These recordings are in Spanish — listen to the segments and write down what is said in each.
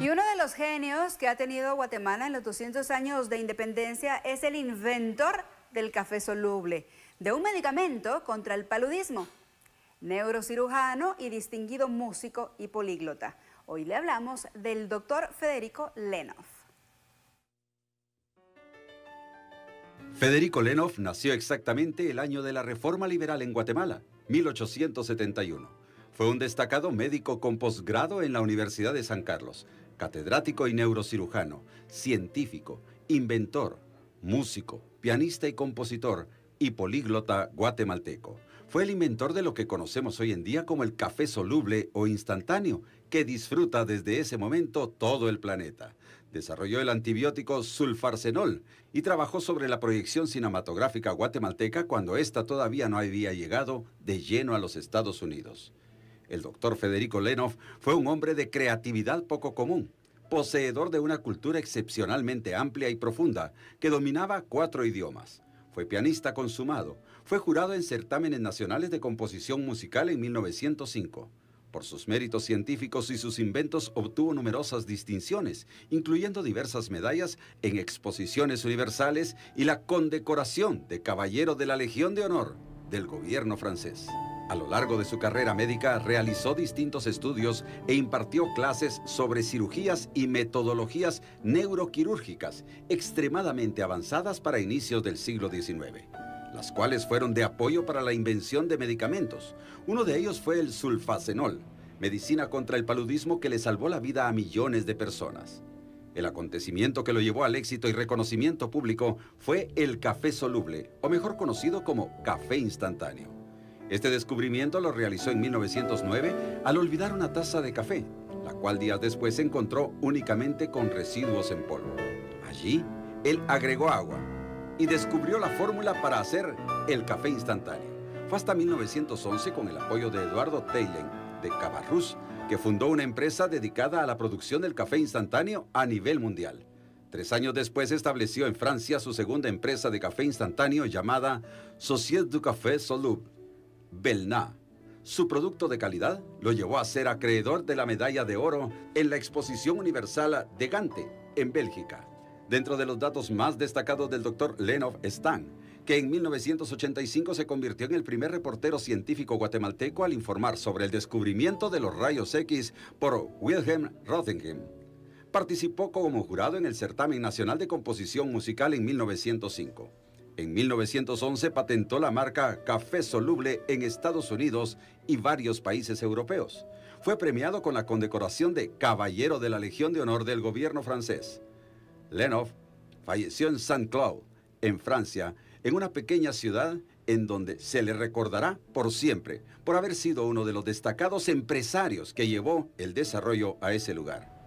Y uno de los genios que ha tenido Guatemala en los 200 años de independencia es el inventor del café soluble, de un medicamento contra el paludismo, neurocirujano y distinguido músico y políglota. Hoy le hablamos del doctor Federico Lenov. Federico Lenov nació exactamente el año de la Reforma Liberal en Guatemala, 1871. Fue un destacado médico con posgrado en la Universidad de San Carlos, catedrático y neurocirujano, científico, inventor, músico, pianista y compositor, y políglota guatemalteco. Fue el inventor de lo que conocemos hoy en día como el café soluble o instantáneo, que disfruta desde ese momento todo el planeta. Desarrolló el antibiótico sulfarsenol y trabajó sobre la proyección cinematográfica guatemalteca cuando ésta todavía no había llegado de lleno a los Estados Unidos. El doctor Federico Lenov fue un hombre de creatividad poco común, poseedor de una cultura excepcionalmente amplia y profunda, que dominaba cuatro idiomas. Fue pianista consumado, fue jurado en certámenes nacionales de composición musical en 1905. Por sus méritos científicos y sus inventos obtuvo numerosas distinciones, incluyendo diversas medallas en exposiciones universales y la condecoración de Caballero de la Legión de Honor del gobierno francés. A lo largo de su carrera médica realizó distintos estudios e impartió clases sobre cirugías y metodologías neuroquirúrgicas extremadamente avanzadas para inicios del siglo XIX las cuales fueron de apoyo para la invención de medicamentos. Uno de ellos fue el sulfasenol, medicina contra el paludismo que le salvó la vida a millones de personas. El acontecimiento que lo llevó al éxito y reconocimiento público fue el café soluble, o mejor conocido como café instantáneo. Este descubrimiento lo realizó en 1909 al olvidar una taza de café, la cual días después se encontró únicamente con residuos en polvo. Allí, él agregó agua, y descubrió la fórmula para hacer el café instantáneo. Fue hasta 1911 con el apoyo de Eduardo Teilen de Cabarrús que fundó una empresa dedicada a la producción del café instantáneo a nivel mundial. Tres años después estableció en Francia su segunda empresa de café instantáneo llamada Société du Café Soluble, Belna. Su producto de calidad lo llevó a ser acreedor de la medalla de oro en la Exposición Universal de Gante, en Bélgica. Dentro de los datos más destacados del doctor Lenov están que en 1985 se convirtió en el primer reportero científico guatemalteco al informar sobre el descubrimiento de los rayos X por Wilhelm Röntgen. Participó como jurado en el Certamen Nacional de Composición Musical en 1905. En 1911 patentó la marca Café Soluble en Estados Unidos y varios países europeos. Fue premiado con la condecoración de Caballero de la Legión de Honor del gobierno francés. Lenov falleció en Saint-Cloud, en Francia, en una pequeña ciudad en donde se le recordará por siempre por haber sido uno de los destacados empresarios que llevó el desarrollo a ese lugar.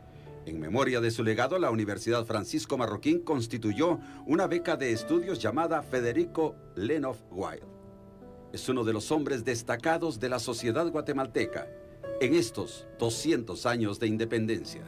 En memoria de su legado, la Universidad Francisco Marroquín constituyó una beca de estudios llamada Federico Lenov Wild. Es uno de los hombres destacados de la sociedad guatemalteca en estos 200 años de independencia.